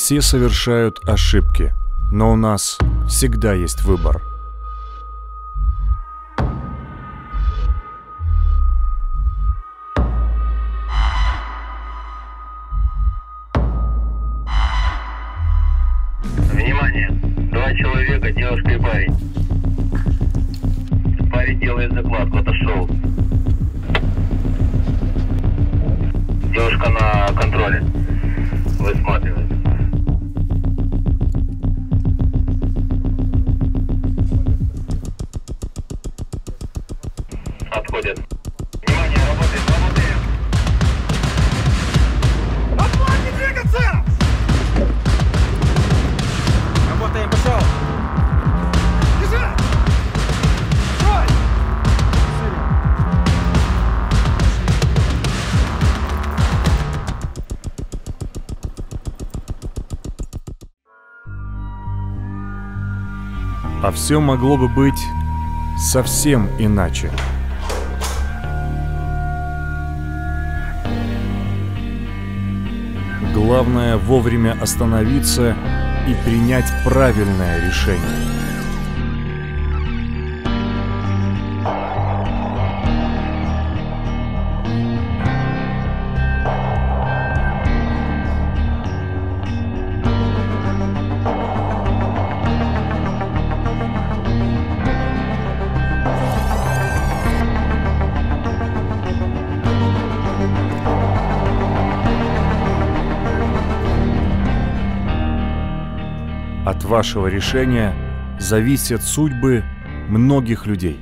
Все совершают ошибки, но у нас всегда есть выбор. Внимание! Два человека, девушка и парень. Парень делает закладку, отошел. Девушка на контроле. Высматривает. Отходят. Внимание, работает, работает. Работаем, пошел! А все могло бы быть совсем иначе. Главное вовремя остановиться и принять правильное решение. От вашего решения зависят судьбы многих людей.